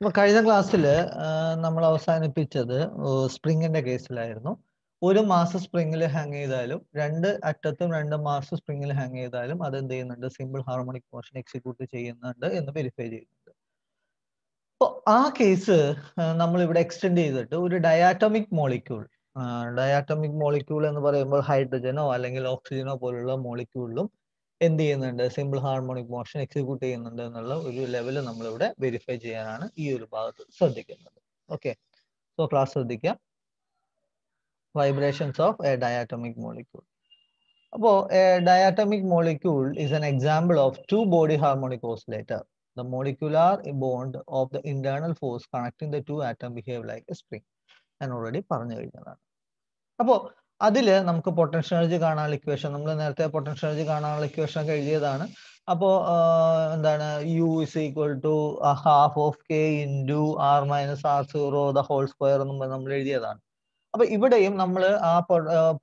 കഴിഞ്ഞ ക്ലാസ്സിൽ നമ്മൾ അവസാനിപ്പിച്ചത് സ്പ്രിങ്ങിന്റെ കേസിലായിരുന്നു. ഒരു മാസം സ്പ്രിങ്ങിൽ ഹാങ് ചെയ്താലും രണ്ട് അറ്റത്തും രണ്ട് മാസം സ്പ്രിങ്ങിൽ ഹാങ് ചെയ്താലും അത് എന്ത് ചെയ്യുന്നുണ്ട്? സിമ്പിൾ ഹാർമോണിക് മോഷൻ എക്സിക്യൂട്ട് ചെയ്യുന്നുണ്ട് എന്ന് വെരിഫൈ ചെയ്യുന്നുണ്ട്. അപ്പോൾ ആ കേസ് നമ്മൾ ഇവിടെ എക്സ്റ്റെൻഡ് ചെയ്തിട്ട് ഒരു ഡയാറ്റോമിക് മോളിക്യൂൾ ഡയാറ്റോമിക് മോളിക്യൂൾ എന്ന് പറയുമ്പോൾ ഹൈഡ്രജനോ അല്ലെങ്കിൽ ഓക്സിജനോ പോലുള്ള മോളിക്യൂളിലും എന്ത് ചെയ്യുന്നുണ്ട്? സിമ്പിൾ ഹാർമോണിക് മോഷൻ എക്സിക്യൂട്ട് ചെയ്യുന്നുണ്ട് എന്നുള്ള ഒരു ലെവൽ നമ്മളിവിടെ വെരിഫൈ ചെയ്യാനാണ് ഈ ഒരു ഭാഗത്ത് ശ്രദ്ധിക്കുന്നത്. ഓക്കെ സോ ക്ലാസ് ശ്രദ്ധിക്കുക vibrations of a diatomic molecule അപ്പോൾ a diatomic molecule is an example of two body harmonic oscillator the molecular bond of the internal force connecting the two atom behave like a spring. ഞാൻ already പറഞ്ഞു കഴിഞ്ഞതാണ്. അപ്പോൾ അതിൽ നമുക്ക് potential energy കാണാനുള്ള equation നമ്മൾ നേരത്തെ പൊട്ടൻഷ്യൽ എനർജി കാണാനുള്ള ഇക്വേഷൻ ഒക്കെ എഴുതിയതാണ്. അപ്പോൾ എന്താണ് u is equal to half of k into r minus r zero the whole square എന്നും നമ്മൾ എഴുതിയതാണ്. അപ്പൊ ഇവിടെയും നമ്മൾ ആ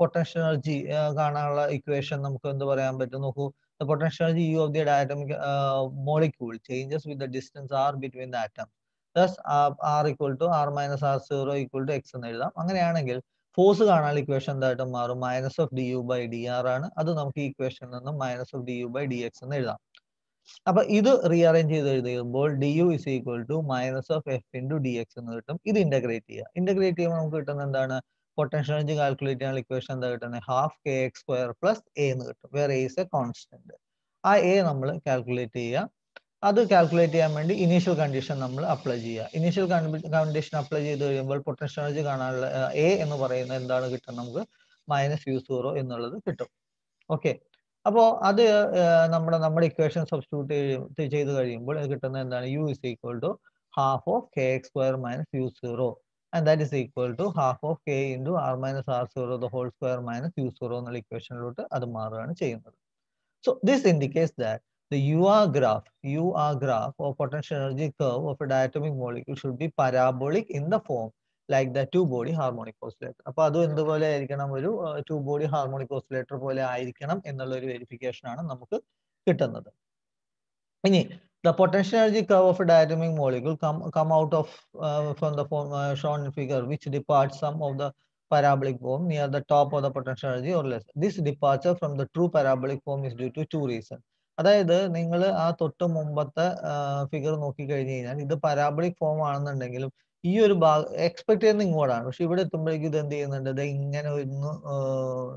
പൊട്ടൻഷ്യൽ എനർജി കാണാനുള്ള ഇക്വേഷൻ നമുക്ക് എന്ത് പറയാൻ പറ്റും? നോക്കൂ the potential energy u of the diatomic molecule changes with the distance r between the atom thus r equal to r minus r zero equal to x എന്ന് എഴുതാം. അങ്ങനെയാണെങ്കിൽ ഫോഴ്സ് കാണാൻ ഇക്വേഷൻ എന്തായിട്ട് മാറും. Minus of d u by d r ആണ്. അത് നമുക്ക് ഈ നിന്നും minus of d u by d x എന്ന് എഴുതാം. അപ്പൊ ഇത് റീഅറേഞ്ച് ചെയ്ത് എഴുതുമ്പോൾ d u is equal to minus of f into d x എന്ന് കിട്ടും. ഇത് ഇന്റഗ്രേറ്റ് ചെയ്യുക. ഇന്റഗ്രേറ്റ് ചെയ്യുമ്പോൾ നമുക്ക് കിട്ടുന്ന എന്താണ്? പൊട്ടൻഷ്യൽ എനർജി കാൽക്കുലേറ്റ് ചെയ്യാൻ ഇക്വേഷൻ എന്താ കിട്ടുന്നത് half k x square plus a എന്ന് കിട്ടും. വേറെ എ ഇസ് എ കോൺസ്റ്റന്റ് ആ എ നമ്മൾ കാൽക്കുലേറ്റ് ചെയ്യുക. അത് കാൽക്കുലേറ്റ് ചെയ്യാൻ വേണ്ടി ഇനീഷ്യൽ കണ്ടീഷൻ നമ്മൾ അപ്ലൈ ചെയ്യുക. ഇനീഷ്യൽ കണ്ടീഷൻ അപ്ലൈ ചെയ്ത് കഴിയുമ്പോൾ പൊട്ടൻഷ്യൽ എനർജി കാണാനുള്ള എ എന്ന് പറയുന്നത് എന്താണ് കിട്ടുന്നത് നമുക്ക്? മൈനസ് യു സീറോ എന്നുള്ളത് കിട്ടും. ഓക്കെ അപ്പോൾ അത് നമ്മുടെ നമ്മുടെ ഇക്വേഷൻ സബ്സ്റ്റിറ്റ്യൂട്ട് ചെയ്ത് കഴിയുമ്പോൾ കിട്ടുന്നത് എന്താണ്? U is equal to half of k x square minus u zero and that is equal to half of k into r minus r zero the whole square minus u zero എന്നുള്ള ഇക്വേഷനിലോട്ട് അത് മാറുകയാണ് ചെയ്യുന്നത്. So this indicates that the UR graph, UR graph or potential energy curve of a diatomic molecule should be parabolic in the form like the two body harmonic oscillator. അപ്പൊ അതും എന്തുപോലെ ആയിരിക്കണം ഒരു to body harmonic oscillator പോലെ ആയിരിക്കണം എന്നുള്ള ഒരു verification ആണ് നമുക്ക് കിട്ടുന്നത് ഇനി the potential energy curve of a diatomic molecule come come out of uh, from the form uh, shown in figure which departs some of the parabolic form near the top of the potential energy or less. This departure from the true parabolic form is due to two reasons. അതായത് നിങ്ങൾ ആ തൊട്ട് മുമ്പത്തെ figure നോക്കി കഴിഞ്ഞു കഴിഞ്ഞാൽ ഇത് പരാബളിക് form ആണെന്നുണ്ടെങ്കിലും ഈ ഒരു ഭാഗം എക്സ്പെക്ട് ചെയ്യുന്ന ഇങ്ങോട്ടാണ്. പക്ഷെ ഇവിടെ എത്തുമ്പോഴേക്കും ഇത് എന്ത് ചെയ്യുന്നുണ്ട്? ഇത് ഇങ്ങനെ ഒന്ന്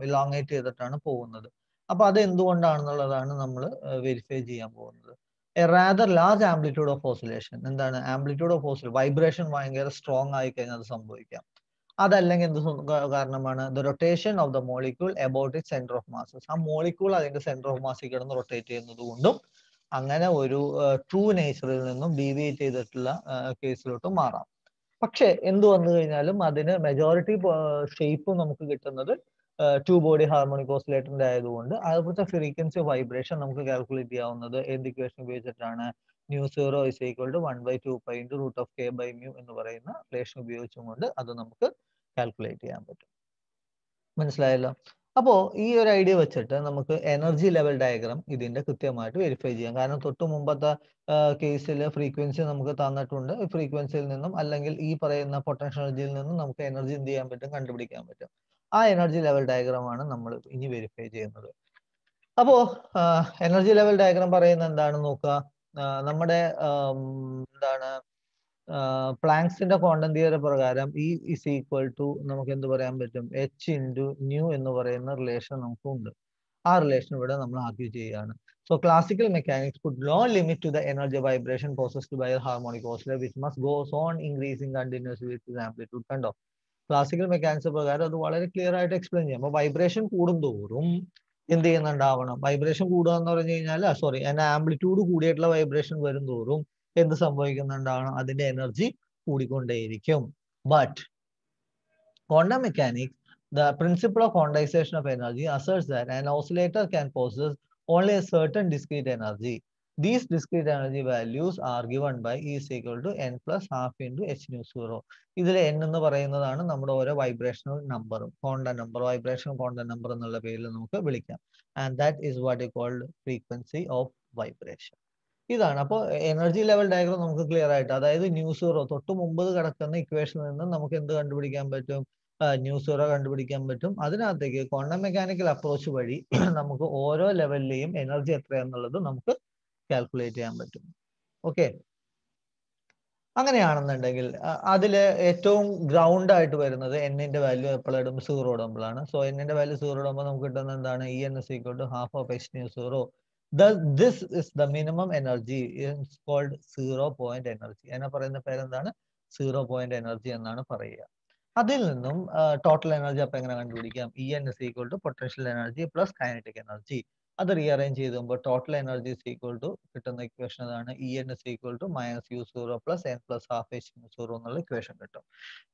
ഇലോങ്ങേറ്റ് ചെയ്തിട്ടാണ് പോകുന്നത്. അപ്പൊ അത് എന്തുകൊണ്ടാണെന്നുള്ളതാണ് നമ്മൾ വെരിഫൈ ചെയ്യാൻ പോകുന്നത്. A rather large amplitude of oscillation എന്താണ്? ആംപ്ലിറ്റ്യൂഡ് ഓഫ് ഓസിലേഷൻ വൈബ്രേഷൻ ഭയങ്കര സ്ട്രോങ് ആയി കഴിഞ്ഞാൽ അത് സംഭവിക്കാം. അതല്ലെങ്കിൽ എന്ത് കാരണമാണ്? The rotation of the molecule about it centre of masses ആ മോളിക്യൂൾ അതിന്റെ സെന്റർ ഓഫ് മാസിൽ കിടന്ന് റൊട്ടേറ്റ് ചെയ്യുന്നത് കൊണ്ടും അങ്ങനെ ഒരു ട്രൂ നേച്ചറിൽ നിന്നും ഡീവിയേറ്റ് ചെയ്തിട്ടുള്ള കേസിലോട്ട് മാറാം. പക്ഷെ എന്ത് വന്നു കഴിഞ്ഞാലും അതിന് മെജോറിറ്റി ഷേപ്പ് നമുക്ക് കിട്ടുന്നത് ടു ബോഡി ഹാർമോണിക് ഓസിലേറ്ററിന്റെ ആയതുകൊണ്ട്. അതുപോലത്തെ ഫ്രീക്വൻസി വൈബ്രേഷൻ നമുക്ക് കാൽക്കുലേറ്റ് ചെയ്യാവുന്നത് ഏത് ഇക്വേഷൻ ഉപയോഗിച്ചിട്ടാണ്? Nu zero is equal to one by two pi into root of k by mu എന്ന് പറയുന്ന റിലേഷൻ ഉപയോഗിച്ചും കൊണ്ട് അത് നമുക്ക് കാൽക്കുലേറ്റ് ചെയ്യാൻ പറ്റും. മനസ്സിലായല്ലോ? അപ്പോൾ ഈ ഒരു ഐഡിയ വെച്ചിട്ട് നമുക്ക് എനർജി ലെവൽ ഡയഗ്രാം ഇതിന്റെ കൃത്യമായിട്ട് വെരിഫൈ ചെയ്യാം. കാരണം തൊട്ട് മുമ്പത്തെ കേസിൽ ഫ്രീക്വൻസി നമുക്ക് തന്നിട്ടുണ്ട്. ഫ്രീക്വൻസിയിൽ നിന്നും അല്ലെങ്കിൽ ഈ പറയുന്ന പൊട്ടൻഷ്യൽ എനർജിയിൽ നിന്നും നമുക്ക് എനർജി എന്ത് ചെയ്യാൻ പറ്റും? കണ്ടുപിടിക്കാൻ പറ്റും. ആ എനർജി ലെവൽ ഡയഗ്രാം ആണ് നമ്മൾ ഇനി വെരിഫൈ ചെയ്യുന്നത്. അപ്പോ എനർജി ലെവൽ ഡയഗ്രാം പറയുന്ന എന്താണ് നോക്കുക? നമ്മുടെ എന്താണ് പ്ലാങ്സിന്റെ ക്വാണ്ടം തിയറി പ്രകാരം ഇ ഇസ് ഈക്വൽ ടു നമുക്ക് എന്ത് പറയാൻ പറ്റും? എച്ച് ഇന്റു ന്യൂ എന്ന് പറയുന്ന റിലേഷൻ നമുക്കുണ്ട് ആ റിലേഷൻ ഇവിടെ നമ്മൾ ആർഗ്യൂ ചെയ്യുകയാണ്. So classical mechanics could no limit to the energy vibration processed by harmonic oscillator which must goes on increasing continuous with amplitude കണ്ടോ ക്ലാസിക്കൽ മെക്കാനിക്സ് പ്രകാരം അത് വളരെ ക്ലിയർ ആയിട്ട് എക്സ്പ്ലെയിൻ ചെയ്യാം. അപ്പൊ വൈബ്രേഷൻ കൂടുന്തോറും എന്ത് ചെയ്യുന്നുണ്ടാവണം? വൈബ്രേഷൻ കൂടുക എന്ന് പറഞ്ഞു കഴിഞ്ഞാൽ സോറി അതിന്റെ ആംപ്ലിറ്റ്യൂഡ് കൂടിയിട്ടുള്ള വൈബ്രേഷൻ വരും തോറും എന്ത് സംഭവിക്കുന്നുണ്ടാണ് അതിന്റെ energy കൂടിക്കൊണ്ടേയിരിക്കും. But quantum mechanics the principle of quantization of energy asserts oscillator can possess only a certain discrete energy these discrete energy values are given by E is equal to n plus half into h nu zero. ഇതിൽ n എന്ന് പറയുന്നതാണ് നമ്മുടെ ഓരോ vibrational നമ്പറും quantum number vibration quantum number എന്നുള്ള പേരിൽ നമുക്ക് വിളിക്കാം. And that is what is called frequency of vibration ഇതാണ്. അപ്പോൾ എനർജി ലെവൽ ഡയഗ്രാം നമുക്ക് ക്ലിയർ ആയിട്ട് അതായത് ന്യൂ സീറോ തൊട്ട് മുമ്പ് കിടക്കുന്ന ഇക്വേഷനിൽ നിന്ന് നമുക്ക് എന്ത് കണ്ടുപിടിക്കാൻ പറ്റും? ന്യൂ സീറോ കണ്ടുപിടിക്കാൻ പറ്റും. അതിനകത്തേക്ക് ക്വാണ്ടം മെക്കാനിക്കൽ അപ്രോച്ച് വഴി നമുക്ക് ഓരോ ലെവലിലെയും എനർജി എത്രയാന്നുള്ളത് നമുക്ക് കാൽക്കുലേറ്റ് ചെയ്യാൻ പറ്റും. ഓക്കെ അങ്ങനെയാണെന്നുണ്ടെങ്കിൽ അതിൽ ഏറ്റവും ഗ്രൗണ്ട് ആയിട്ട് വരുന്നത് എന്നിന്റെ വാല്യൂ എപ്പോഴും സീറോ ഇടുമ്പോഴാണ്. സോ എന്നിന്റെ വാല്യൂ സീറോ ഇടുമ്പോൾ നമുക്ക് കിട്ടുന്നത് എന്താണ്? E n s equal to half of h nu zero this is the minimum energy called zero point energy എന്നെ പറയുന്ന പേരെന്താണ്? സീറോ പോയിന്റ് എനർജി എന്നാണ് പറയുക. അതിൽ നിന്നും ടോട്ടൽ എനർജി അപ്പൊ എങ്ങനെ കണ്ടുപിടിക്കാം? E n s equal to potential energy plus kinetic energy അത് റീഅറേഞ്ച് പോകുമ്പോൾ total energy is equal to കിട്ടുന്ന ഇക്വേഷൻ അതാണ് e n s equal to minus u zero plus n plus half h u zero എന്നുള്ള equation കിട്ടും.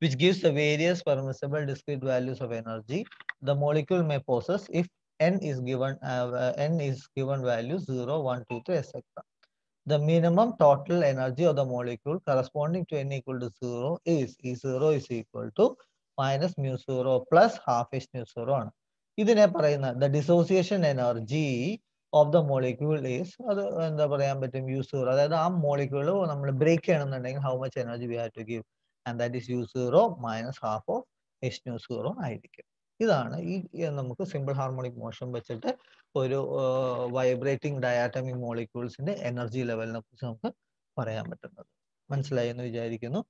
Which gives the various permissible discrete values of energy the molecule may possess if n is given uh, n is given value 0 1 2 3 etc the minimum total energy of the molecule corresponding to n equal to 0 is e0 is equal to minus mu 0 plus half h mu 0 ആണ്. ഇതിനെ പറയുന്ന the dissociation energy of the molecule is അത് എന്താ പറയാൻ പറ്റും? U zero അതായത് ആ molecule നമ്മൾ ബ്രേക്ക് ചെയ്യണമെന്നുണ്ടെങ്കിൽ how much energy we have to give and that is U zero minus half of H nu zero ആയിരിക്കും. ഇതാണ്. ഈ നമുക്ക് സിമ്പിൾ ഹാർമോണിക് മോഷൻ വെച്ചിട്ട് ഒരു വൈബ്രേറ്റിംഗ് ഡയാറ്റമിക് മോളിക്യൂൾസിന്റെ എനർജി ലെവലിനെ കുറിച്ച് നമുക്ക് പറയാൻ പറ്റുന്നത്. മനസ്സിലായി എന്ന് വിചാരിക്കുന്നു.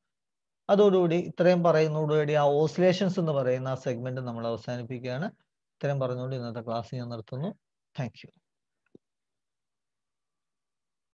അതോടുകൂടി ഇത്രയും പറയുന്നതോടുകൂടി ആ ഓസിലേഷൻസ് എന്ന് പറയുന്ന ആ സെഗ്മെന്റ് നമ്മൾ അവസാനിപ്പിക്കുകയാണ് ഇത്രയും പറഞ്ഞുകൊണ്ട് ഇന്നത്തെ ക്ലാസ് ഞാൻ നിർത്തുന്നു. താങ്ക്